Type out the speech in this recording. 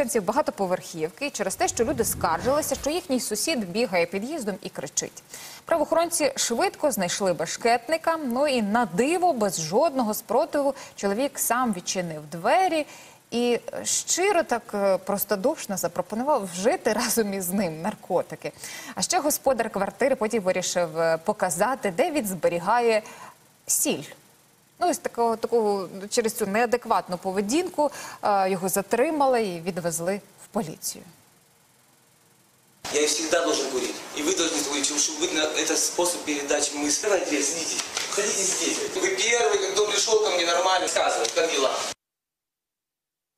мешканців багатоповерхівки через те, що люди скаржилися, що їхній сусід бігає під'їздом і кричить. Правоохоронці швидко знайшли бешкетника. Ну і на диво, без жодного спротиву, чоловік сам відчинив двері. І щиро так е, простодушно запропонував вжити разом із ним наркотики. А ще господар квартири потім вирішив е, показати, де він зберігає сіль. Ну, ось такого, такого через цю неадекватну поведінку е, його затримали і відвезли в поліцію. Я всегда должен курить. И вы должны курить, потому что вы, на- это способ передачи мысли. Давайте, сидите. Ходите здесь. Вы первый, кто пришел ко мне нормально, сказывает, Камила.